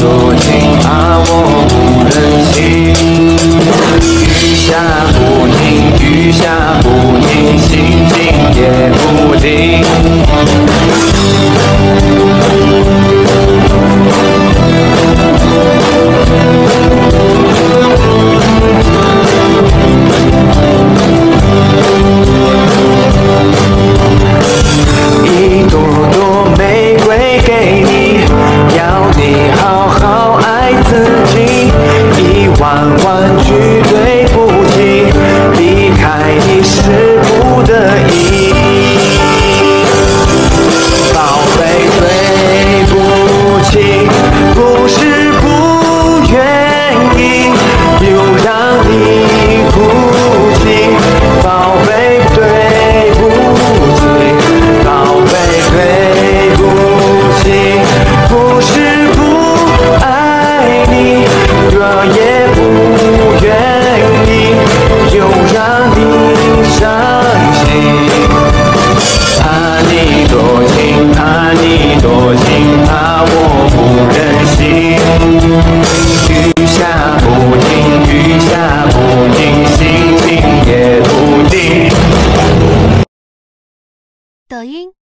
door. 万万句对不起离开你是不得已。宝贝对不起不是不愿意又让你哭泣宝贝对不起宝贝对不起不是不爱你这样人心雨下不停雨下不停心情也不定抖音。